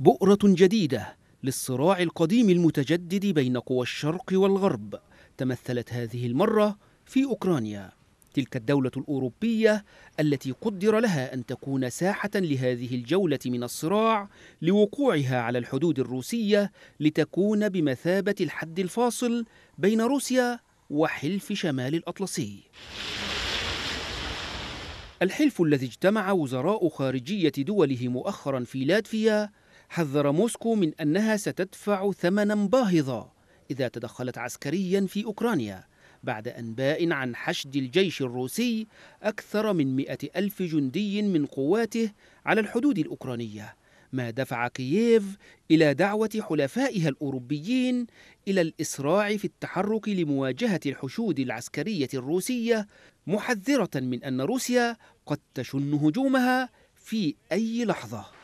بؤرة جديدة للصراع القديم المتجدد بين قوى الشرق والغرب. تمثلت هذه المرة في أوكرانيا. تلك الدولة الأوروبية التي قدر لها أن تكون ساحة لهذه الجولة من الصراع لوقوعها على الحدود الروسية لتكون بمثابة الحد الفاصل بين روسيا وحلف شمال الأطلسي. الحلف الذي اجتمع وزراء خارجية دوله مؤخرا في لاتفيا حذر موسكو من أنها ستدفع ثمنا باهظا إذا تدخلت عسكريا في أوكرانيا بعد أنباء عن حشد الجيش الروسي أكثر من مئة ألف جندي من قواته على الحدود الأوكرانية ما دفع كييف إلى دعوة حلفائها الأوروبيين إلى الإسراع في التحرك لمواجهة الحشود العسكرية الروسية محذرة من أن روسيا قد تشن هجومها في أي لحظة.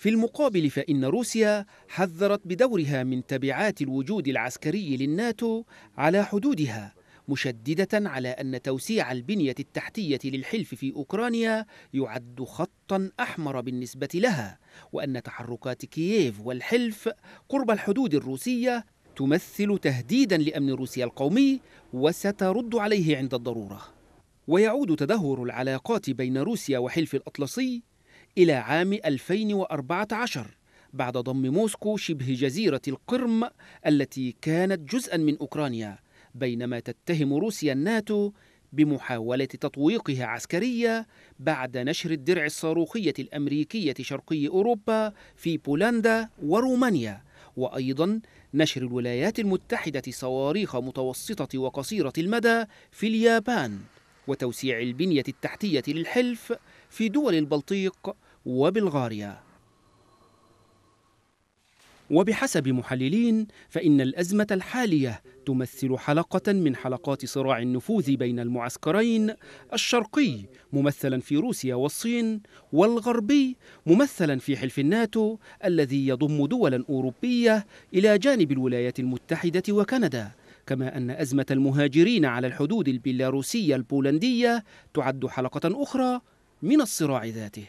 في المقابل فإن روسيا حذرت بدورها من تبعات الوجود العسكري للناتو على حدودها مشددة على أن توسيع البنية التحتية للحلف في أوكرانيا يعد خطا أحمر بالنسبة لها وأن تحركات كييف والحلف قرب الحدود الروسية تمثل تهديدا لأمن روسيا القومي وسترد عليه عند الضرورة. ويعود تدهور العلاقات بين روسيا وحلف الأطلسي إلى عام 2014 بعد ضم موسكو شبه جزيرة القرم التي كانت جزءا من أوكرانيا بينما تتهم روسيا الناتو بمحاولة تطويقها عسكريا بعد نشر الدرع الصاروخية الأمريكية شرقي أوروبا في بولندا ورومانيا وأيضا نشر الولايات المتحدة صواريخ متوسطة وقصيرة المدى في اليابان. وتوسيع البنية التحتية للحلف في دول البلطيق وبلغاريا. وبحسب محللين فإن الأزمة الحالية تمثل حلقة من حلقات صراع النفوذ بين المعسكرين الشرقي ممثلا في روسيا والصين والغربي ممثلا في حلف الناتو الذي يضم دولا أوروبية إلى جانب الولايات المتحدة وكندا. كما أن أزمة المهاجرين على الحدود البيلاروسية البولندية تعد حلقة أخرى من الصراع ذاته.